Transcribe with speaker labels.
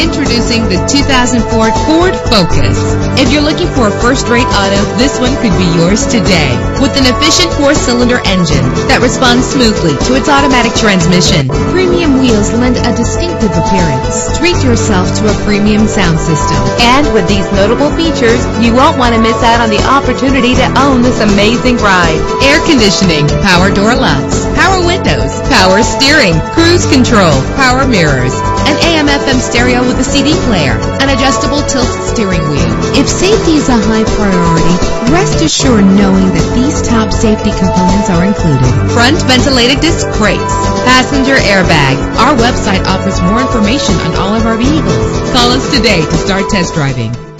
Speaker 1: Introducing the 2004 Ford Focus. If you're looking for a first-rate auto, this one could be yours today. With an efficient four-cylinder engine that responds smoothly to its automatic transmission, premium wheels lend a distinctive appearance. Treat yourself to a premium sound system.
Speaker 2: And with these notable features, you won't want to miss out on the opportunity to own this amazing ride.
Speaker 1: Air conditioning, power door locks, power windows, power steering, cruise control, power mirrors, an AM FM stereo with a CD player, an adjustable tilt steering wheel. If safety is a high priority, rest assured knowing that these top safety components are included. Front ventilated disc brakes, passenger airbag. Our website offers more information on all of our vehicles. Call us today to start test driving.